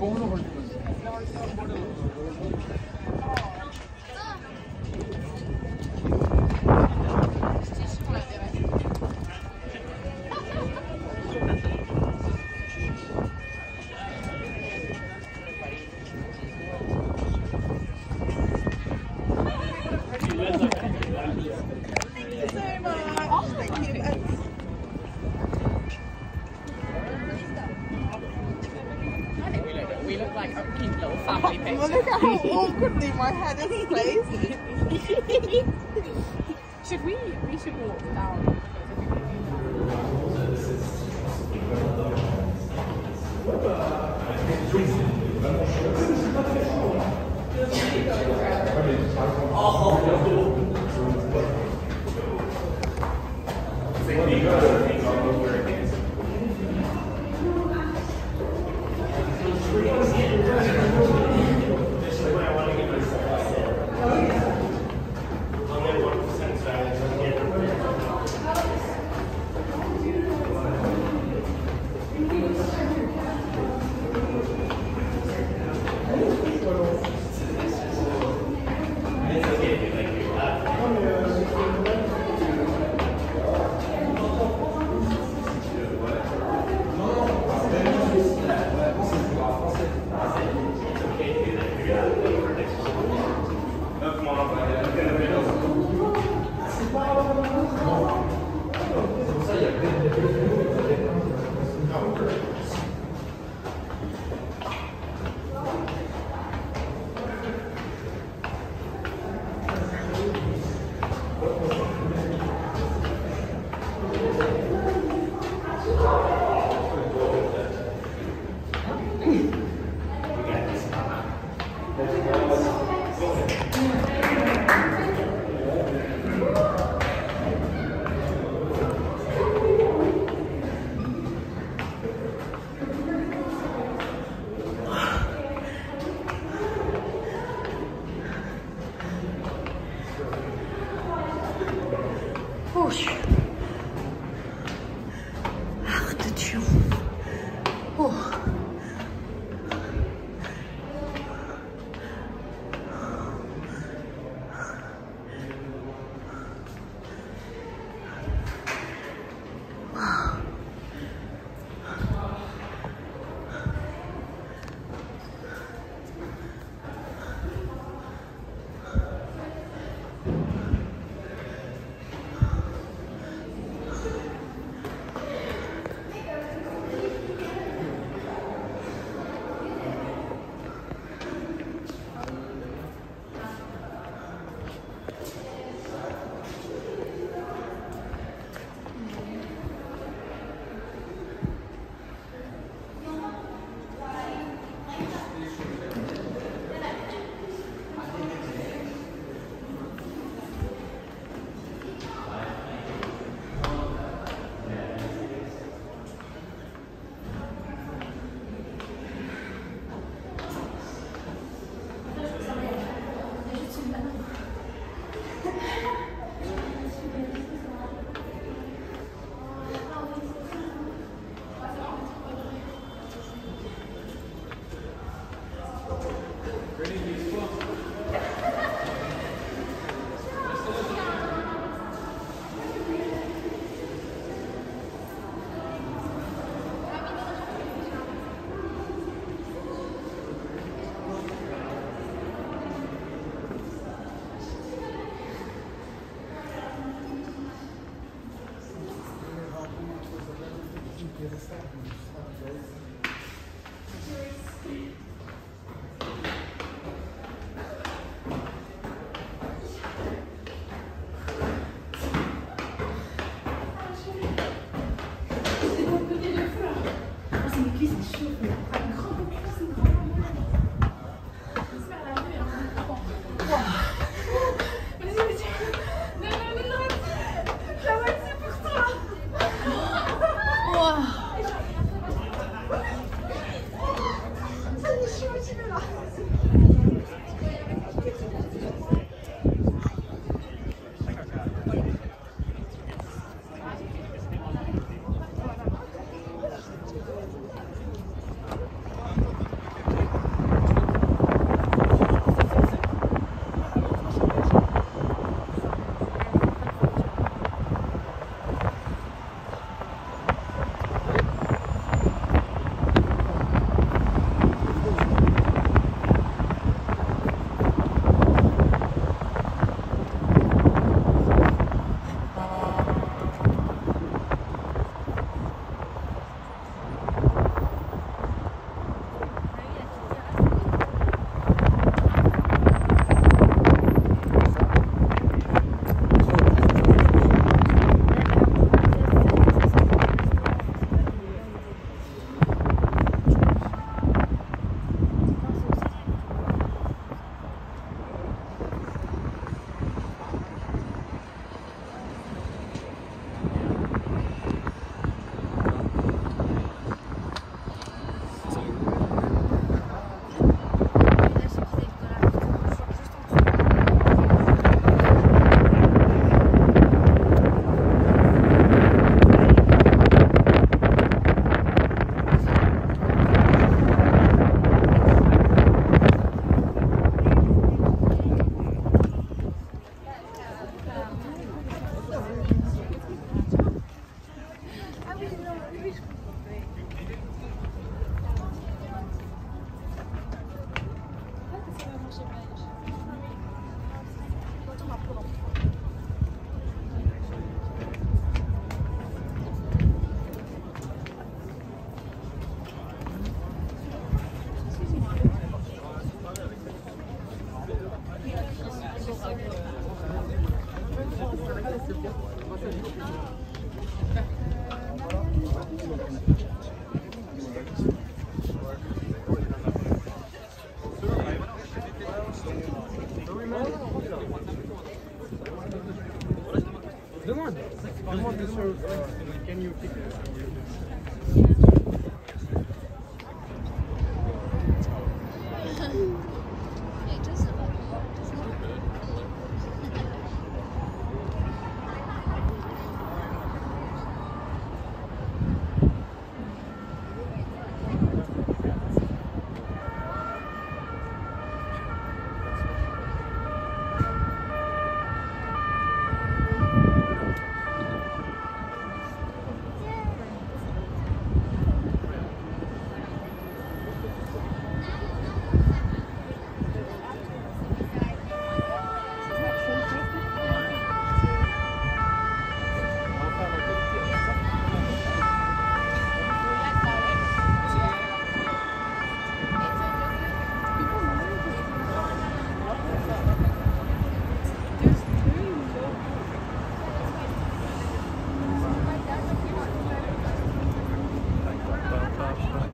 I at how awkwardly my head is placed. should we? We should walk down.